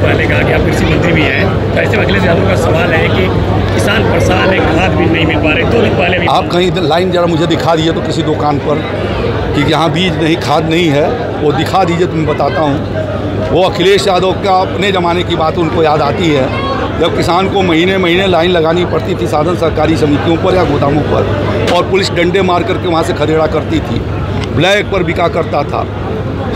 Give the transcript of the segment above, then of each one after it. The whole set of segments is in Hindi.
यादव ने कहा कि आप कृषि मंत्री भी हैं। तो ऐसे अखिलेश यादव का सवाल है कि किसान परेशान है, खाद भी नहीं मिल पा रहे दो दिन पहले भी आप कहीं लाइन जरा मुझे दिखा दीजिए तो किसी दुकान पर, कि यहाँ बीज नहीं, खाद नहीं है, वो दिखा दीजिए तो मैं बताता हूँ। वो अखिलेश यादव का अपने ज़माने की बात उनको याद आती है, जब किसान को महीने महीने लाइन लगानी पड़ती थी साधन सरकारी समितियों पर या गोदामों पर, और पुलिस डंडे मार करके वहाँ से खदेड़ा करती थी, ब्लैक पर बिका करता था।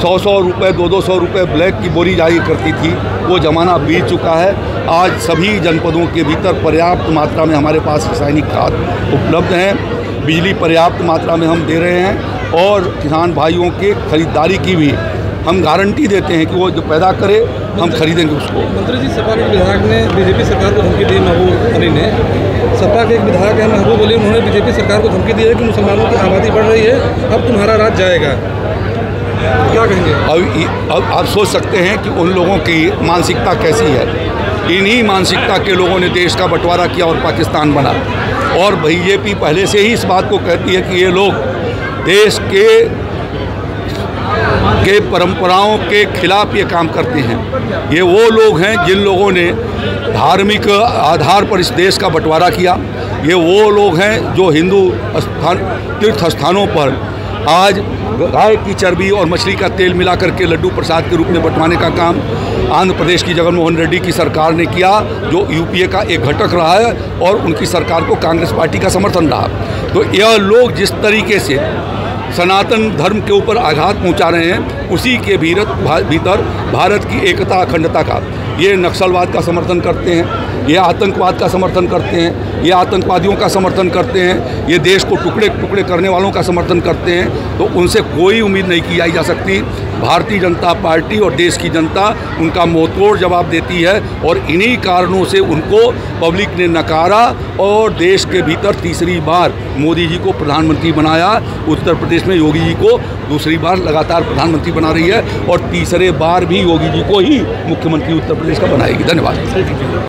सौ सौ रुपये दो दो सौ रुपये ब्लैक की बोरी जारी करती थी। वो ज़माना बीत चुका है। आज सभी जनपदों के भीतर पर्याप्त मात्रा में हमारे पास रासायनिक खाद उपलब्ध हैं। बिजली पर्याप्त मात्रा में हम दे रहे हैं और किसान भाइयों के ख़रीदारी की भी हम गारंटी देते हैं कि वो जो पैदा करे, हम खरीदेंगे उसको। मंत्री जी, सपा के विधायक ने बीजेपी सरकार को धमकी दी, महबूब अली ने। सपा के एक विधायक है, महबूब अली, उन्होंने बीजेपी सरकार को धमकी दी है कि मुसलमानों की आबादी बढ़ रही है, अब तुम्हारा राज जाएगा क्या कहेंगे? अब अब आप सोच सकते हैं कि उन लोगों की मानसिकता कैसी है। इन्हीं मानसिकता के लोगों ने देश का बंटवारा किया और पाकिस्तान बना। और बीजेपी पहले से ही इस बात को कहती है कि ये लोग देश के के परंपराओं के खिलाफ ये काम करते हैं। ये वो लोग हैं जिन लोगों ने धार्मिक आधार पर इस देश का बंटवारा किया। ये वो लोग हैं जो हिंदू स्थान तीर्थ स्थानों पर आज गाय की चर्बी और मछली का तेल मिला करके लड्डू प्रसाद के रूप में बंटवाने का काम आंध्र प्रदेश की जगनमोहन रेड्डी की सरकार ने किया, जो यूपीए का एक घटक रहा है और उनकी सरकार को कांग्रेस पार्टी का समर्थन रहा। तो यह लोग जिस तरीके से सनातन धर्म के ऊपर आघात पहुँचा रहे हैं, उसी के भीतर भारत की एकता अखंडता का। ये नक्सलवाद का समर्थन करते हैं, ये आतंकवाद का समर्थन करते हैं, ये आतंकवादियों का समर्थन करते हैं, ये देश को टुकड़े टुकड़े करने वालों का समर्थन करते हैं तो उनसे कोई उम्मीद नहीं की जा सकती। भारतीय जनता पार्टी और देश की जनता उनका मुँहतोड़ जवाब देती है और इन्हीं कारणों से उनको पब्लिक ने नकारा और देश के भीतर तीसरी बार मोदी जी को प्रधानमंत्री बनाया। उत्तर प्रदेश में योगी जी को दूसरी बार लगातार प्रधानमंत्री बना रही है और तीसरे बार भी योगी जी को ही मुख्यमंत्री उत्तर प्रदेश का बनाएगी। धन्यवाद।